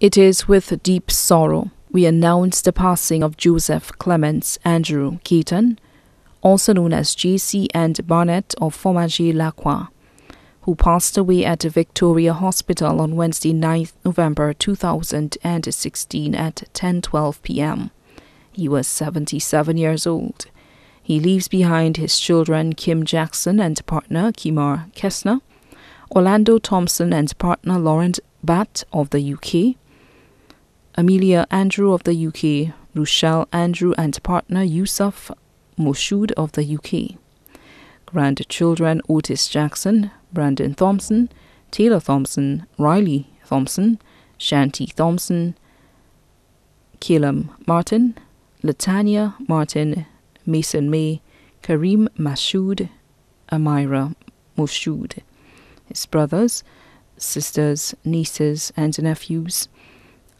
It is with deep sorrow we announce the passing of Joseph Clemence Andrew Gaetan, also known as JC and Barnett of Fromager Lacroix, who passed away at Victoria Hospital on Wednesday 9th November 2016 at 10:12 p.m. He was 77 years old. He leaves behind his children Kim Jackson and partner Kimar Kessner, Orlando Thompson and partner Laurent Batt of the UK, Amelia Andrew of the UK, Rochelle Andrew and partner Yusuf Moshood of the UK. Grandchildren Otis Jackson, Brandon Thompson, Taylor Thompson, Riley Thompson, Shanti Thompson, Calum Martin, Latanya Martin, Mason May, Kareem Moshood, Amira Moshood. His brothers, sisters, nieces, and nephews,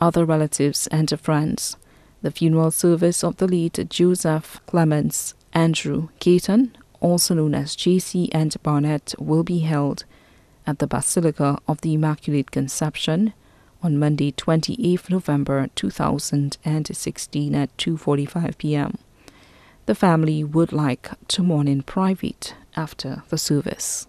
other relatives, and friends. The funeral service of the late Joseph Clemence Andrew Gaetan, also known as JC and Barnett, will be held at the Basilica of the Immaculate Conception on Monday, 28th November 2016 at 2:45 p.m. The family would like to mourn in private after the service.